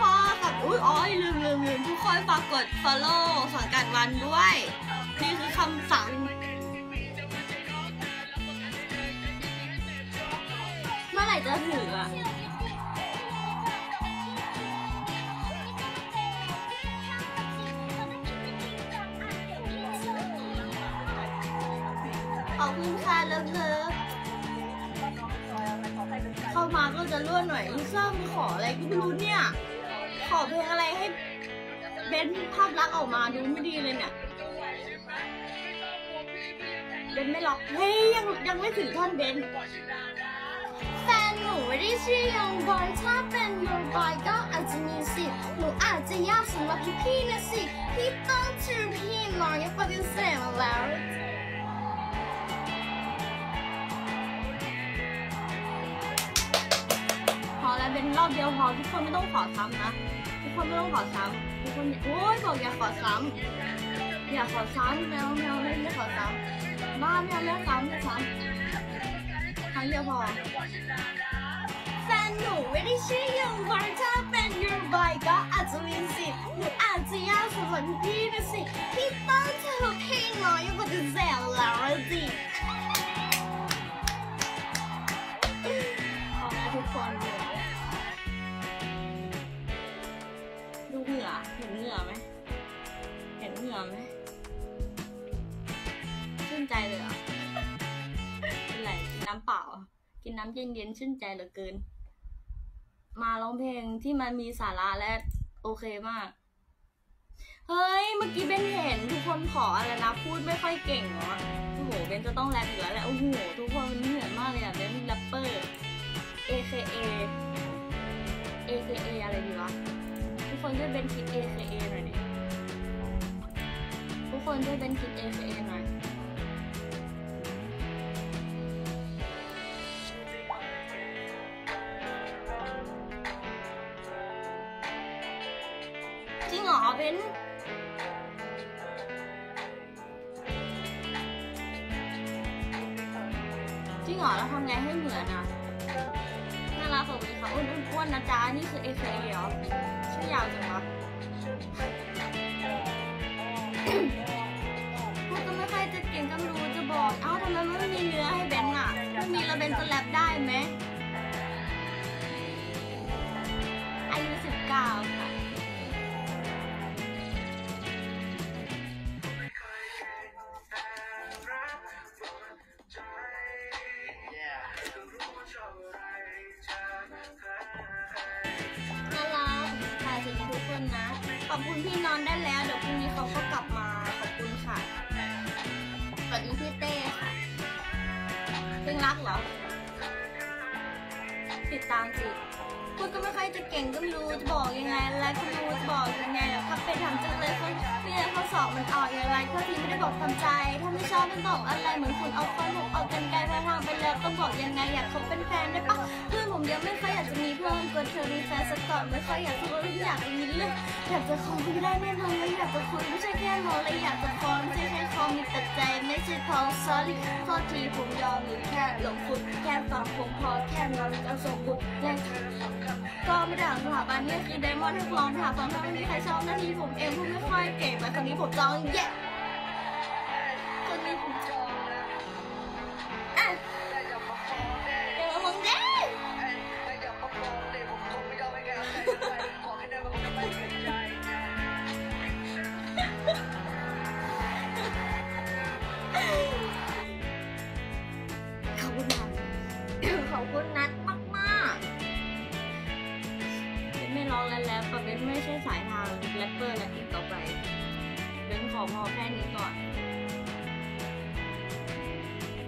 พ่อกับอุ้ยอ๋อยลืมลืมลืมทุกคนฝากกด follow สังกัดวันด้วย นี่คือคำสั่งเมื่อไหร่จะถึงอะ มาก็จะเลื่อนหน่อยลิซ่ามาขออะไรก็ไม่รู้เนี่ย ขอเพลงอะไรให้เบนภาพลักษณ์ออกมาดูไม่ดีเลยเนี่ยเบนไม่ล็อกเฮ้ยยังยังไม่ถึงท่อนเบนแฟนหนูไม่ได้ชื่อยองบอยถ้าเป็นยองบอยก็อาจจะมีสิหนูอาจจะยากสำหรับพี่พี่ๆนะสิ พี่ต้องชื่อพี่น้องยังปฏิเสธมาแล้ว รอบเดียวพอทุกคนไม่ต้องขอซ้ำนะ ทุกคนไม่ต้องขอซ้ำทุกคนโอ้ยบอกอย่าขอซ้ำอย่าขอซ้ำแมวแมวไม่ไม่ขอซ้ำบ้าไม่เอาไม่ซ้ำไม่ซ้ำครั้งเดียวพอแฟนหนูไม่ได้ชื่อยังบอยถ้าเป็นยูบอยก็อาจจะมีสิหนูอาจจะยากสำหรับพี่นะสิพี่ต้องเธอพี่น้อยยังปฏิเสธแล้วสิ ไหมชื่นใจเลยเหรอเป็นไรกินน้ำเปล่า กินน้ำเย็นๆชื่นใจเหลือเกิน มาร้องเพลงที่มันมีสาระและโอเคมาก เฮ้ย เมื่อกี้เบนเห็นทุกคนขออะไรนะ พูดไม่ค่อยเก่งเหรอโอ้โหเบนจะต้องแรปอีกแล้วแหละโอ้โหทุกคนมันเหนื่อยมากเลยอะเบน rapper AKA AKA อะไรดีวะ ทุกคนช่วยเป็นคิด AKA หน่อยดิ คนช่วยเป็นคิด AKA หน่อยจริงเหรอเบนจริงเหรอแล้วทำไงให้เหมือนอะน่ารักสวัสดีค่ะอ้วนอ้วนนะจ๊ะนี่คือ AKA เหรอชื่อยาวจังวะ ถ้าก็ไม่ค่อยจะเก่งก็ไม่รู้จะบอก เอ้าทำไมไม่มีเนื้อให้เบนอะไม่มีแล้วเบนจะแรปได้ไหม อบคุณพี่นอนได้แล้ว เดี๋ยวพรุ่งนี้เขาก็กลับมาขอบคุณค่ะสวัสดีพี่เต้ค่ะเพิ่งรักเหรอติดตามสิพูดก็ไม่ค่อยจะเก่งก็ไม่รู้จะบอกยังไง และก็ไม่รู้จะบอกยังไงถ้าเป็นทำจังเลย อกมันออกอย่างไรข้อทีไม่ได้บอกทำใจ ถ้าไม่ชอบไม่บอกอะไรเหมือนคุณเอาข้อหกเอากันไกลพาทางไปแล้วต้องบอกยังไงอยากคบเป็นแฟนได้ปะเพื่อนผมยังไม่ค่อยอยากจะมีเพื่อนกลัวเธอมีแฟนสักก่อนไม่ค่อยอยากจะรู้อยากมีเรื่องอยากจะคุยได้แน่นอนเลยอยากจะคุยไม่ใช่แค่มองเลยอยากจะฟ้องไม่ใช่แค่ ใช่ข้อทีผมยอมหรือแค่หลงคุณแค่ฟังผมพอแค่นอนจะส่งบุญและก็ไม่ด่างสถาบันนี่คือไดมอนด์ให้ลองถามฟังถ้าไม่มีใครชอบหน้าที่ผมเองพูดไม่ค่อยเก่งแต่คนนี้ผมจองแย่ องแล้วแล้วแต่เบนไม่ใช่สายทางแรปเปอร์และอีกต่อไป เบนขอพอแค่นี้ก่อน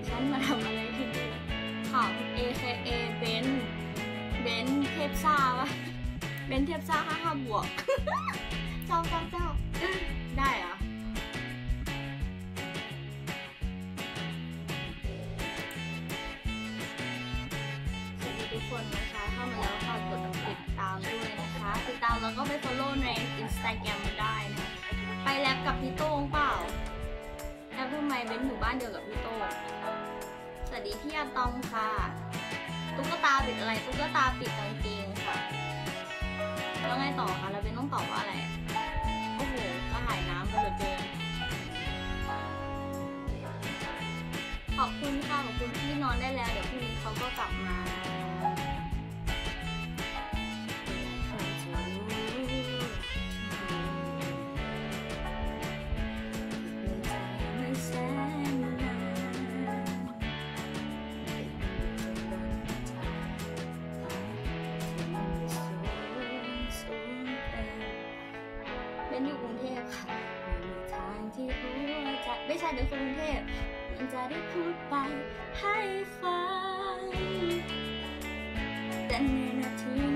ฉันมาทำอะไรที่นี่ข่าว AKA เบนเบนเทพซ่าวะเบนเทพซ่าห้าห้าบวกเจ้าเจ้าเจ้า แล้วก็ไป follow ใน Instagram ได้นะ ไปแลบกับพี่โต้งเปล่าแลบทำไมเป็นหมู่บ้านเดียวกับพี่โต้งสวัสดีพี่อาตอมค่ะ ตุ๊กตาปิดอะไร ตุ๊กตาปิดกางเกงค่ะแล้วไงต่อคะเราเป็นต้องตอบว่าอะไร โอ้โหกระหายน้ำไปเหลือเกินขอบคุณค่ะ ขอบคุณที่นอนได้แล้ว เดี๋ยวพรุ่งนี้เขาก็กลับมา เป็นอยู่กรุงเทพค่ะไม่มีทางที่หัวใจไม่ใช่เป็นคนกรุงเทพมันจะได้พูดไปให้ฟังแต่ในนาที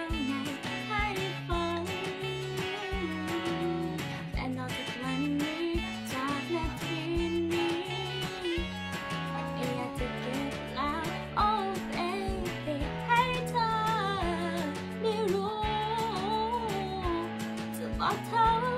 จ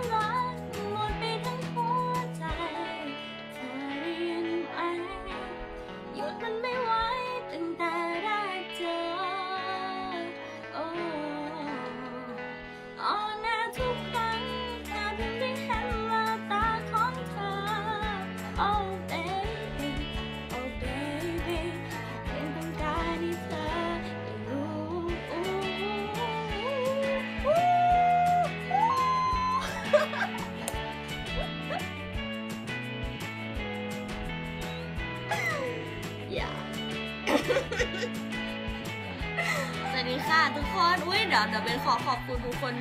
สวัสดีค่ะทุกคน อุ้ยเดี๋ยวเดี๋ยวเป็นขอขอบคุณทุกคน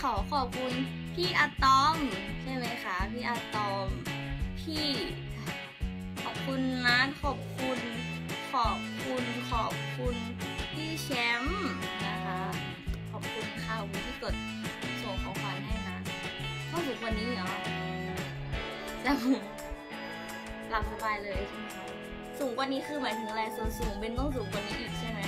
ขอขอบคุณพี่อะตอม ใช่ไหมคะ พี่อะตอม พี่ ขอบคุณนะขอบคุณ ขอบคุณ ขอบคุณ พี่แชมป์นะคะ ขอบคุณค่ะคุณที่กดส่งของขวัญให้นะเข้าถึงวันนี้เหรอแล้วหลับสบายเลยใช่ไหมคะ สูงกว่านี้คือหมายถึงอะไรส่วนสูงเป็นต้องสูงกว่านี้อีกใช่ไหม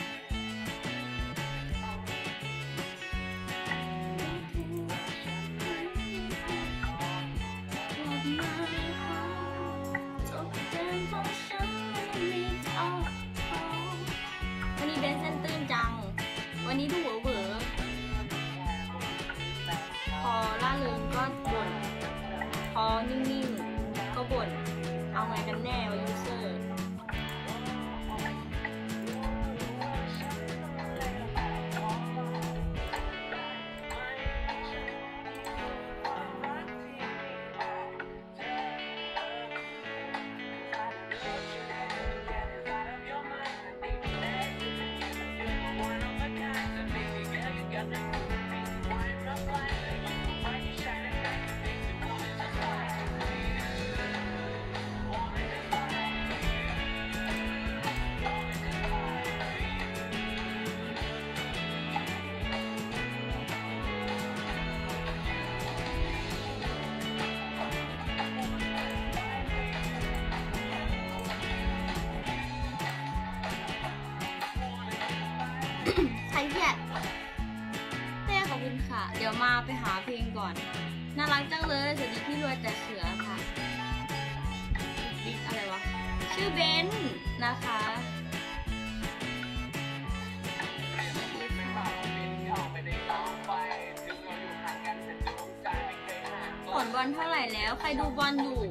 น่ารักจังเลยสวัสดีพี่รวยแต่เสือค่ะบิ๊กอะไรวะ ชื่อเบนซ์นะคะผลบอลเท่าไหร่แล้ว ใครดูบอลอยู่